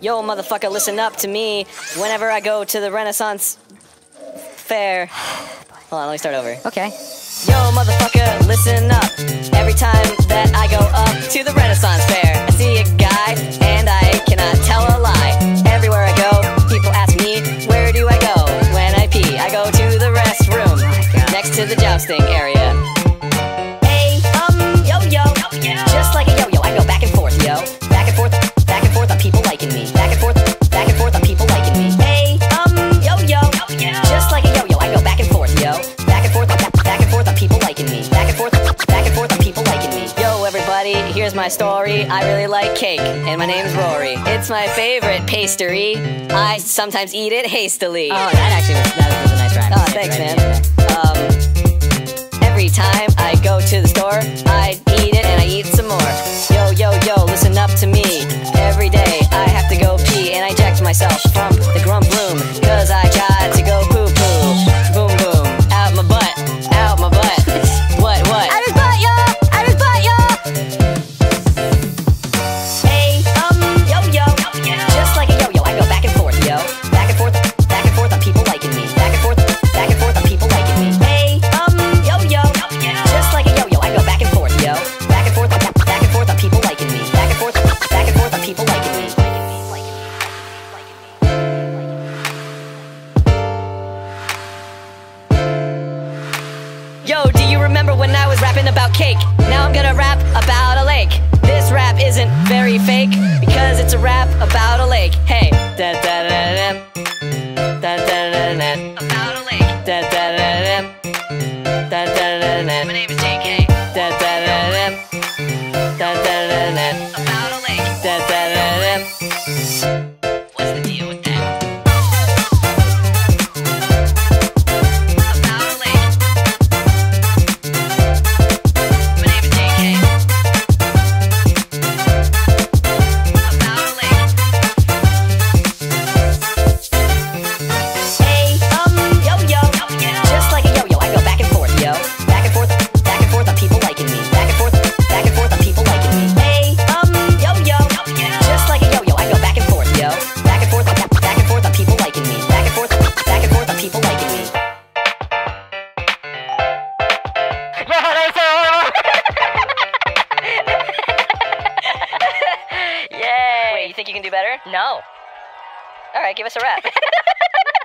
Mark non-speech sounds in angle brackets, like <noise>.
Yo, motherfucker, listen up to me. Whenever I go to the Renaissance Fair. Hold on, let me start over. Okay. Yo, motherfucker, listen up. Every time that I go up to the Renaissance Fair, I see a guy and I cannot tell a lie. Everywhere I go, people ask me, where do I go when I pee? I go to the restroom oh next to the jousting area. My story. I really like cake, and my name's Rory. It's my favorite pastry. I sometimes eat it hastily. Oh, that actually was that was a nice rhyme. Oh, thanks, man. Um, every time I go to the store, I eat it and I eat some more. Yo, yo, yo, listen up to me. Every day I have to go pee and I eject myself from the grump room. Yo, do you remember when I was rapping about cake? Now I'm gonna rap about a lake. This rap isn't very fake because it's a rap about a lake. Hey, Yay! Wait, you think you can do better? No. All right, give us a rap. <laughs>